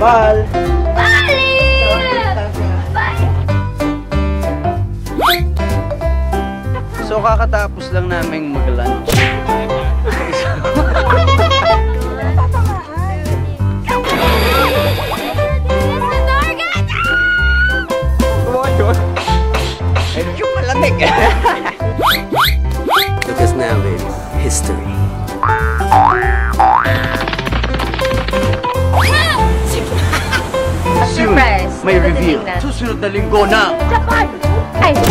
Bal! Bali! So kakatapos lang naming mag-lunch. Medyo malamig. Because now is history. May reveal. Susunod na linggo na. Japan! Ay!